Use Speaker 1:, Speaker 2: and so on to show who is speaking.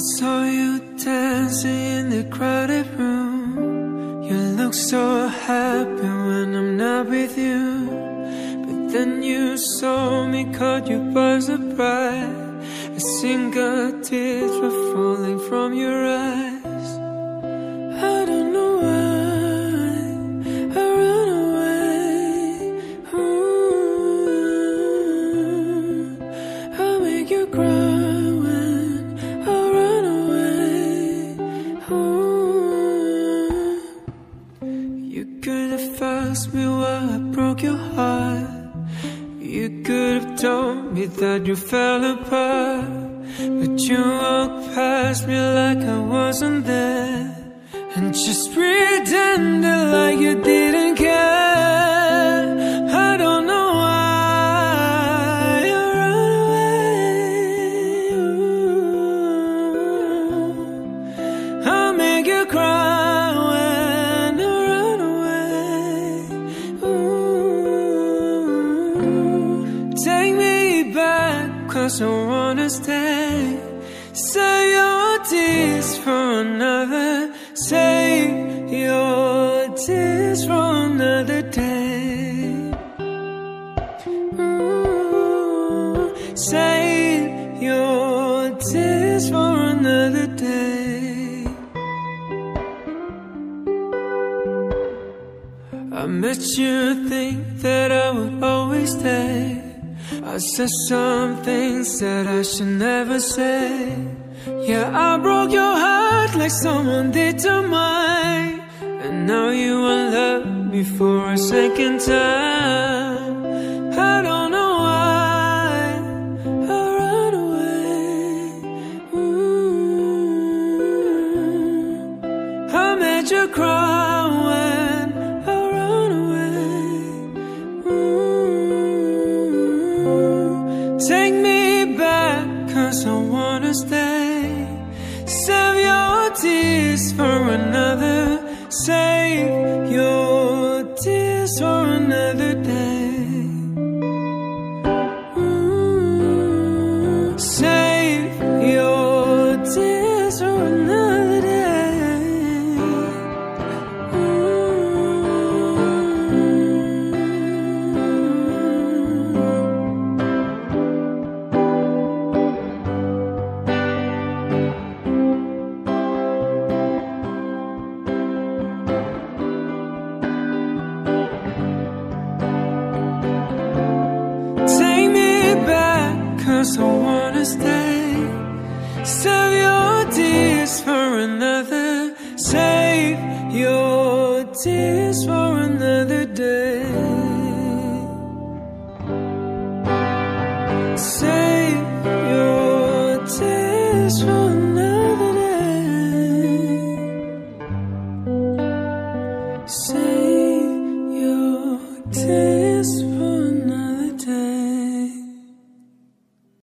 Speaker 1: saw you dancing in the crowded room. You look so happy when I'm not with you. But then you saw me, caught you by surprise. A single tear falling from your eyes. Asked me why I broke your heart. You could have told me that you fell apart. But you walked past me like I wasn't there. And just pretended like you didn't care. I don't know why you run away. I'll make you cry Take me back, cause I wanna stay. Save your tears for another. Save your tears for another day. Save your tears for another I met you, think that I would always stay. I said some things that I should never say. Yeah, I broke your heart like someone did to mine. And now you will love me for a second time. I don't know why I run away. Ooh. I made you cry tears for another. Save your tears for another day. Cause I wanna stay. Save your tears for another. Save your tears for another day. Save